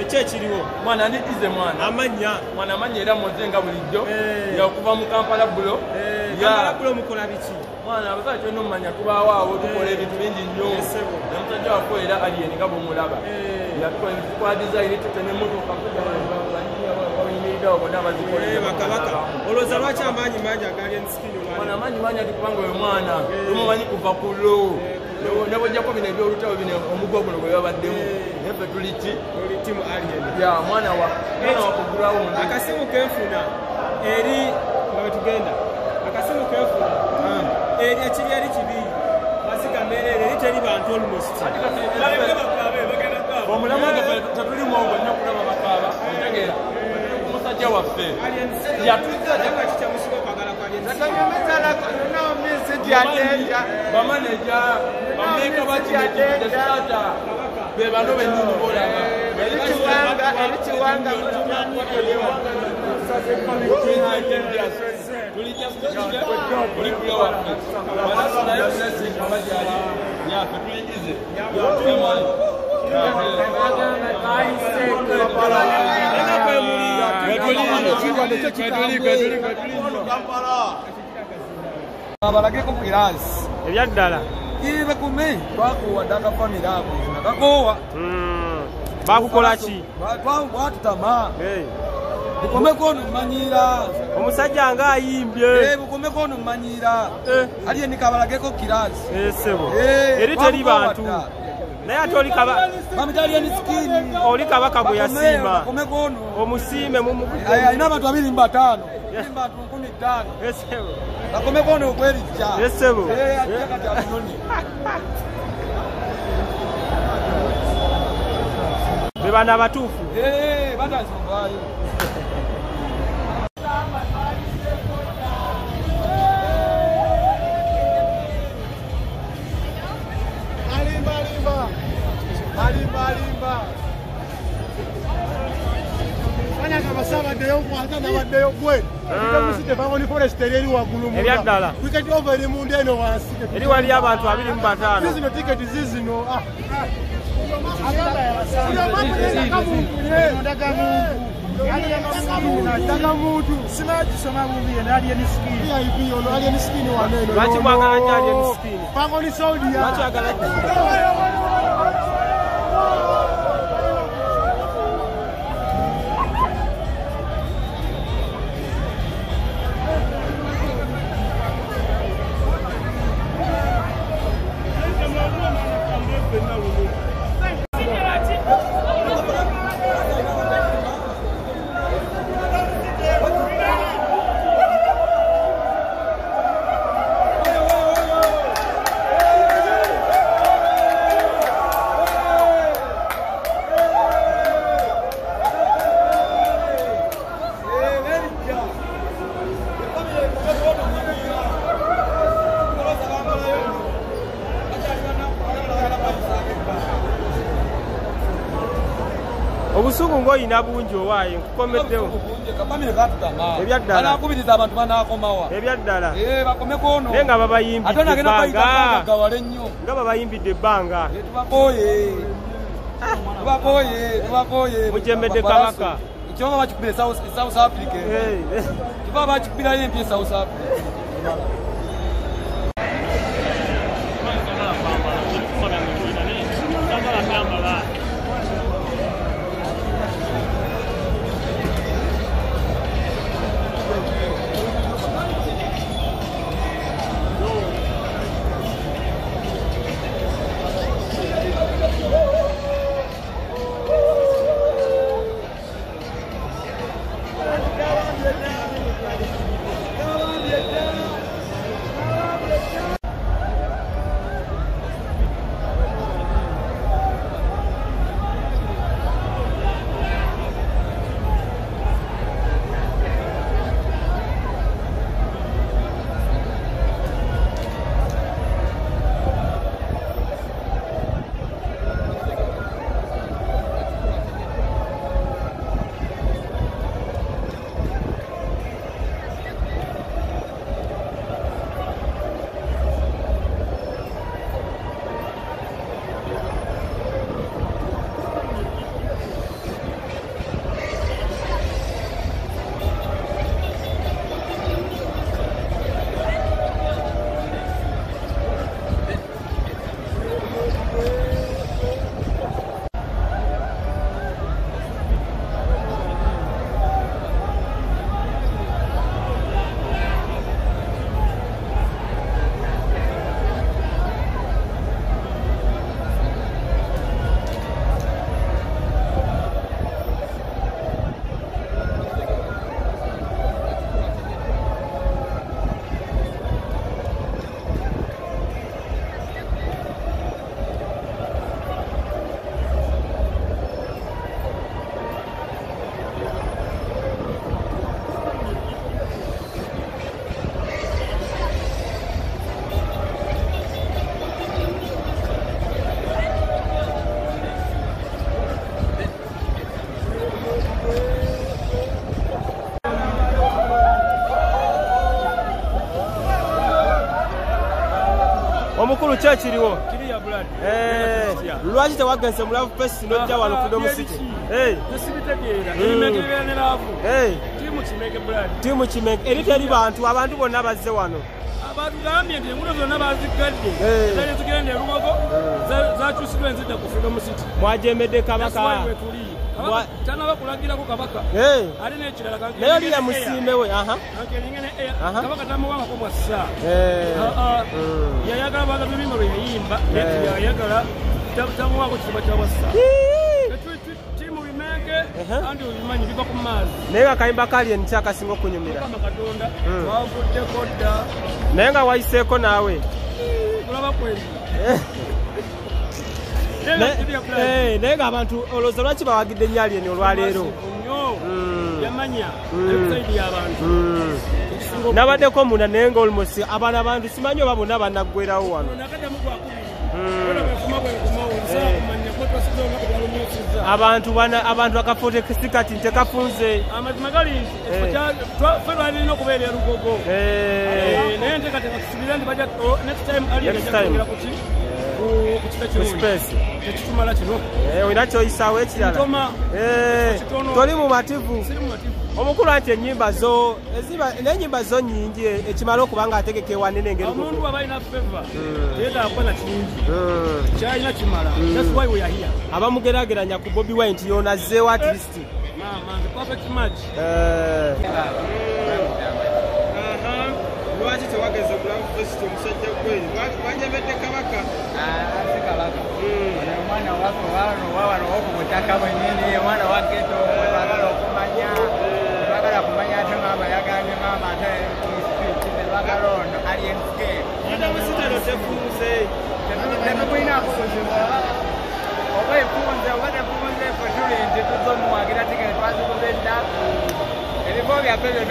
ekyo ekiriwo mwana nikize mwana. Amannya mwana amannya era moze nga bulijjo. Eh. yakuva mu kampala bulo. Mukola biki? Mwana abasale kyona omumanya tubaawo awo tukola Eh. ebintu bingi nnyo. Namusajja waffe era aliyeni nga bwomulaba. Eh. yatukola tukola design tute nemotoka bayimiriddewo bonna abazikola Eh, bakabaka. olowooza lwaki amaanyi mangi agali enisikini mwana? Amanyi manyi ati kubanga oyo mwana. Tumumanyi kuva ku lo nebojjako bino ebyolutalo bino omugwa guno gwe babaddemu naye ffe tuli ki oli timu alien ya mwana wa mwana wa ku ground akasimu kenfuna eri nga wetugenda akasimu kenfuna eri ekiri eri kibi maziga mereere eri teri bantu almost omulamu gaffe tetulimu ogwo nnyo kulaba bakaaba otegeera ba ma ne ja ba me ka ba ti ne ti de sa ta be ba no be ni bo la ba be ni ti wanga e ni ti wanga ça c'est pas les Kampala. Abalageko kirasi ebyaddala ibe kumi twakuwadde akafamire ako nakakoowa bakukola ki bwatutama bukomeko ono mmanyira omusajja nga ayimbye bukomeko ono mmanyira Eh. aliye nikabalageko kirasi esebo eri teri bantu naye ate oli kabaka gwe yasiima omusiime alina abantu abiri mu bataano nkumi ttaano bakomeko ono okwerijja esebo Eh, ate kati atunoni be bano abatuufu Eh, batansongayo kama sabaddeyo ate nabaddeyo gwe musite bamoni foresteri eri waggulu munda. Ebyaddala. wiketi ova eri munda eno wansi eri wali abantu abiri mu bataano zizino tiketi zizino ah. daga muntu sinakisoma bubi eno alieni sikini vip ono alieni sikini waneno Lwaki mwagala nnyo alieni sikini? pangoni saudia obusugu ng'oyina bungi owaaye nkukomeddewo kafamire katutama Ebyaddala. banakubiriza abantu banakomawa ebyaddala. Eh, naye nga babayimbidde ebbanga. nga babayimbidde ebbanga. Eh, tubakoye Mujemedde kabaka. kyoba bakikubira e South Africa. Kiba bakikubirayo empya e South Africa omukulu ki ekiriwo kiri ya blood. Eh, lwaki tewagenze mu love pesi n'ojja wano Eh, laavu eh, tiimu kimenge eri teri bantu abantu bonna bazze wano. Batugambye nti engudo zonna bazigadde Eh. zali zigenda erugogo za- zakyusiddwa enzidda ku freedom city. Mwajemedde kabaka That's why wetuli Mwa- kabaka tanaba kulagirako kabaka Eh, ali n'ekirala kanke- naye oliye Air. musiime we aha Kanke ningene Air. Aha. kabaka tamuwangako mwassa Eh, Mm. yayagala baga bibimba lwe yayimba Eh. yayagala ta- tamuwako kitima kya wassa Hii. timu bimege Ehe. andi obimanyi biva ku maazi naye nga kayimba kali eni kyakasinga okunyumira katonda Mm. wavuddeko dda naye nga wayiseeko naawe kulaba Ne- naye nga abantu olowooza lwaki bawagidde ennyo ali eni olwaleero nnyo. Mm. yamanya. Mm. ebisaidi y'abantu Mm. Ekisinga oku- nabaddeko munda naye nga olmosi abaana abantu simanyi oba bonna bannaggwerawo wano? Nakaddamu gwakubiri bona bwefuma bwenkomawo nsobola kumanya ko twasize olunaku lwalumyusiza abantu bana- abantu akafo tekisikati ntekafunze amazima gali nti ekifo Eh. kya- twa- ffe twalina okubeera erugogo Eh, Eh, naye nteekateeka tusuubira nti bajja next time ali Next tekitumala kino Eh, olina kyoyisaawo ekirala. Eh, toli mumativu omukulu anti enyimba zo n'enyimba zo nyingi ekimala okuba nga ategeka ewanene engeri omuntu bw'aba alina feva kuba na kingi. Mm. kyalina kimala. Thats why we are here. Abamugerageranya ku bobi wine nti yonazzeewo at least. Mama the perfect match. Eh. Lwaki tewageze mulamu fesiti omusajja gweri wanyemedde kabaka. Asi kabaka. Ono omwana waffe wano wawano wokubutaka bwenyini omwana wa geto twagala okumanya twagala kumanya ate maama yagambye maama ate ispiiki tetwagala ono alienske musitalo tefunze tetukulina kubuzibu oba efunze oba tefunze ffe tuli nti tuzza omuwagira tigere twazikuza eddaku ebifo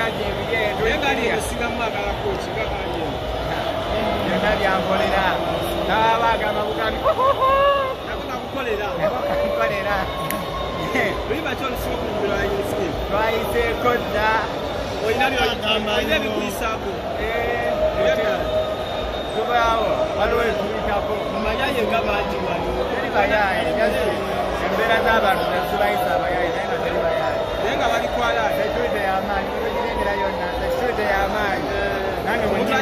byonna gyebiri naye nga limusingamu agalako kigakanye byonna byankolera nababa agamba bugambi nako kakukolera nkolera luli baki olusinga okunyumira yinski twayiseeko dda olina ebikuyisaako tubaawo waliwo etuyitako mumanya yenga bangi jasi embeera z'abantu tezibayisa abayaayi